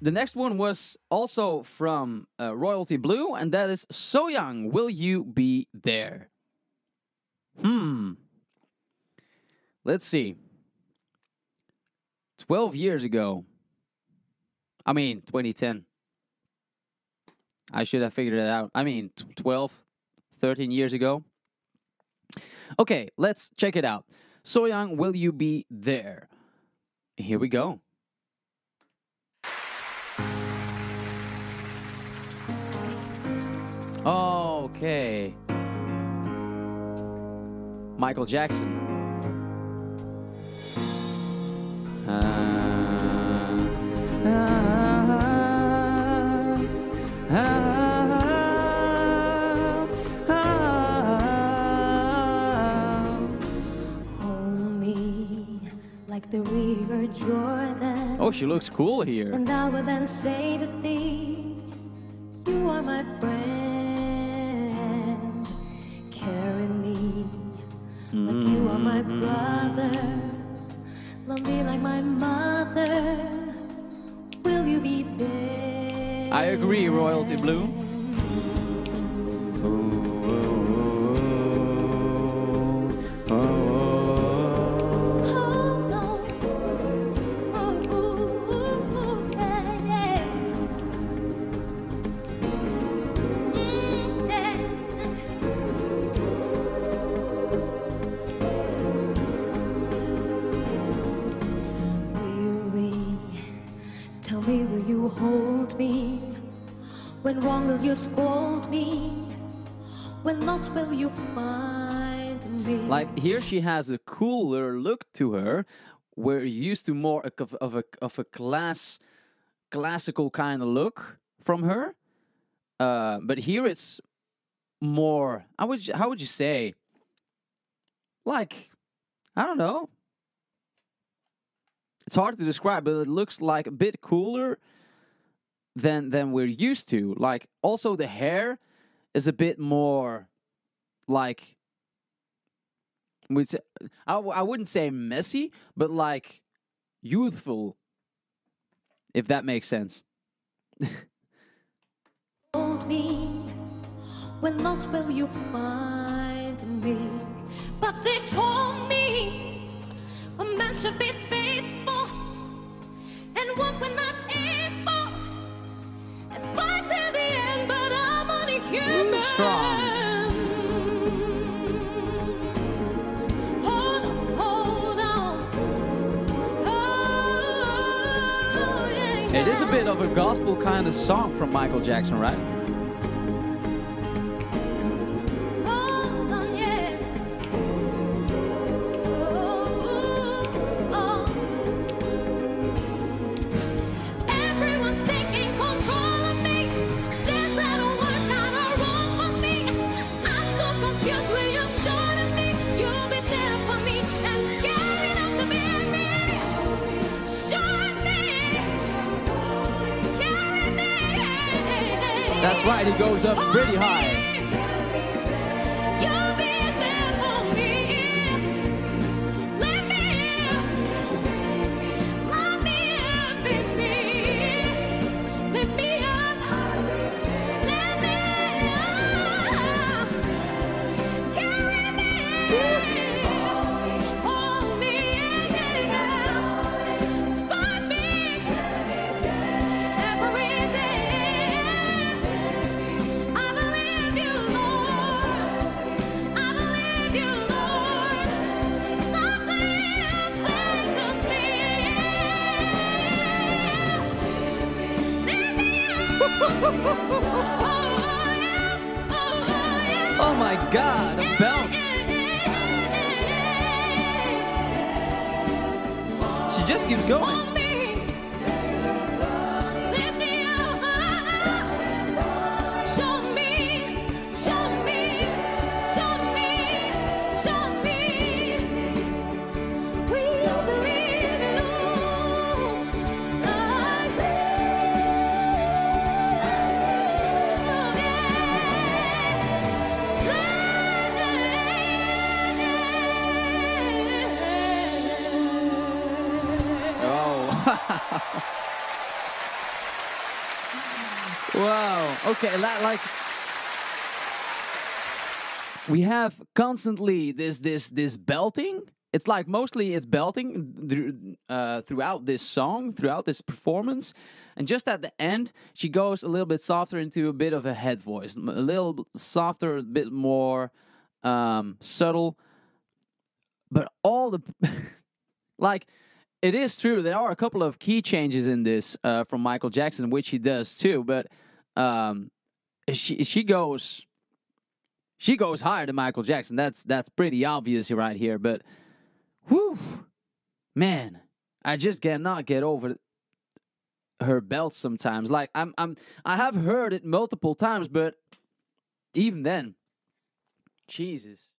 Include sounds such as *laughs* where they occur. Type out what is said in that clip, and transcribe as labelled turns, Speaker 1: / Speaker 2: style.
Speaker 1: the next one was also from uh, Royalty Blue, and that is Sohyang, Will You Be There? Hmm. Let's see. 12 years ago. I mean, 2010. I should have figured it out. I mean, t- 12, 13 years ago. Okay, let's check it out. Sohyang, Will You Be There? Here we go. Okay. Michael Jackson. Uh.
Speaker 2: Hold me like the river Jordan.
Speaker 1: Oh, she looks cool here.
Speaker 2: And I will then say to thee, You are my friend. My brother. Love me like my mother. Will you be there?
Speaker 1: I agree, Royalty Blue.
Speaker 2: You hold me? When wrong, will you scold me? When not, will you find me?
Speaker 1: Like here, she has a cooler look to her. We're used to more of, of a of a class, classical kind of look from her. Uh, but here it's more. I would how would you say? Like, I don't know. It's hard to describe, but it looks like a bit cooler than than we're used to. Like also the hair is a bit more like I, I wouldn't say messy, but like youthful, if that makes sense. *laughs*
Speaker 2: hold me when not will you find me but they told me a man should be
Speaker 1: It is a bit of a gospel kind of song from Michael Jackson, right? Right, he goes up pretty high.
Speaker 2: Oh. Oh.
Speaker 1: Oh my god, a bounce! She just keeps going. wow. Okay, like we have constantly this this this belting. It's like mostly it's belting uh, throughout this song, throughout this performance, and just at the end she goes a little bit softer into a bit of a head voice, a little softer, a bit more um, subtle. But all the *laughs* like it is true there are a couple of key changes in this uh, from Michael Jackson, which he does too. But um, she she goes she goes higher than Michael Jackson. That's that's pretty obvious right here. But whew, man, I just cannot get over her belt sometimes. Like I'm I'm I have heard it multiple times, but even then, Jesus.